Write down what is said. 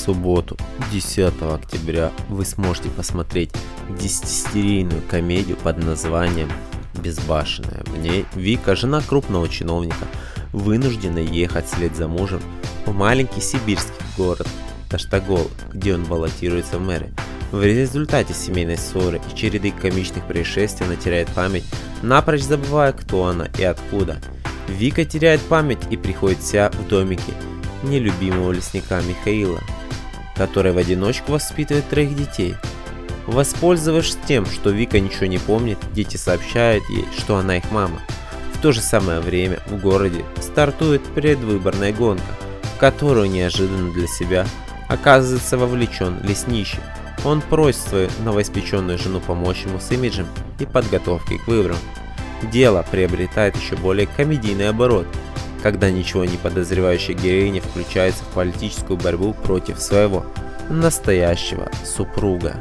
субботу, 10 октября, вы сможете посмотреть 10-серийную комедию под названием «Безбашенная». В ней Вика, жена крупного чиновника, вынуждена ехать вслед за мужем в маленький сибирский город Таштагол, где он баллотируется в мэры. В результате семейной ссоры и череды комичных происшествий она теряет память, напрочь забывая, кто она и откуда. Вика теряет память и приходит вся в домике нелюбимого лесника Михаила, который в одиночку воспитывает троих детей. Воспользовавшись тем, что Вика ничего не помнит, дети сообщают ей, что она их мама. В то же самое время в городе стартует предвыборная гонка, в которую неожиданно для себя оказывается вовлечен лесничий. Он просит свою новоиспеченную жену помочь ему с имиджем и подготовкой к выборам. Дело приобретает еще более комедийный оборот, когда ничего не подозревающая героиня включается в политическую борьбу против своего настоящего супруга.